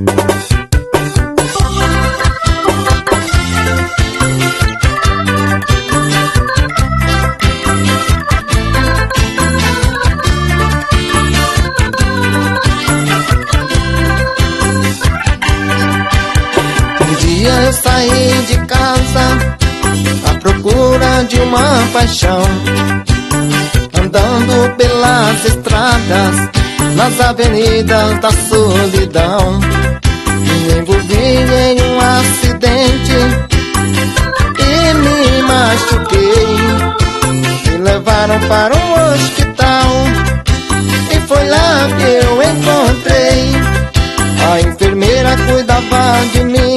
Um dia saí de casa à procura de uma paixão, andando pelas estradas, nas avenidas da solidão. Me envolvi em um acidente e me machuquei. Me levaram para um hospital e foi lá que eu encontrei a enfermeira cuidava de mim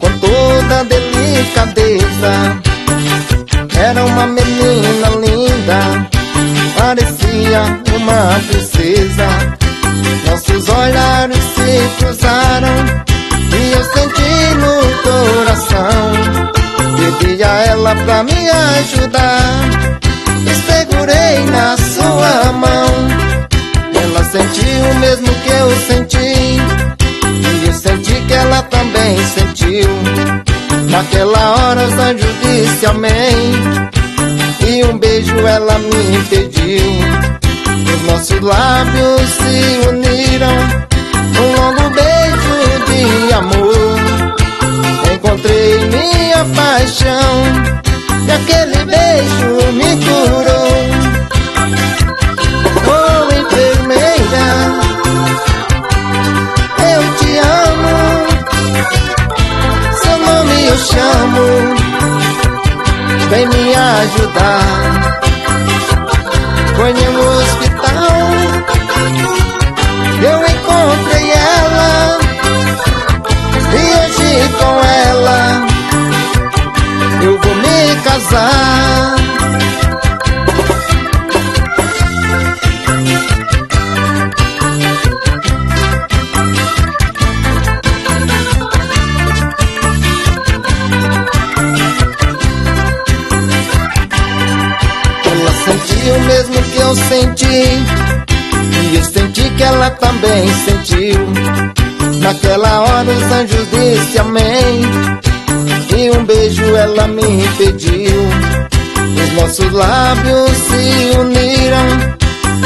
com toda delicadeza. Era uma menina linda, parecia uma princesa. Nossos olhares se cruzaram e eu senti no coração. Pedi a ela pra me ajudar e segurei na sua mão. Ela sentiu o mesmo que eu senti E eu senti que ela também sentiu Naquela hora os anjos disse amém E um beijo ela me pediu nossos lábios se uniram. Um longo beijo de amor. Encontrei minha paixão. E aquele beijo me curou. Eu te amo. Seu nome eu chamo, vem me ajudar. Foi no hospital, eu encontrei ela. E hoje com ela eu vou me casar. Senti. E eu senti que ela também sentiu. Naquela hora os anjos disse amém. E um beijo ela me pediu. Os nossos lábios se uniram.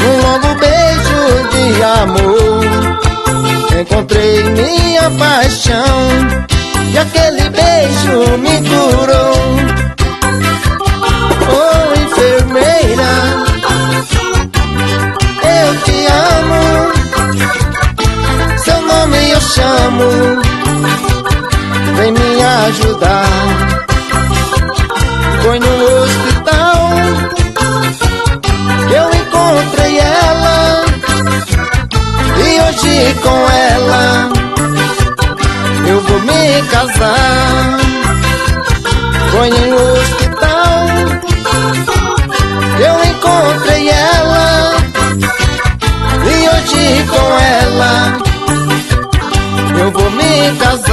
Um longo beijo de amor. Encontrei minha paixão. E aquele amor, vem me ajudar. Foi no hospital que eu encontrei ela, e hoje com ela eu vou me casar. Foi no hospital eu encontrei bocas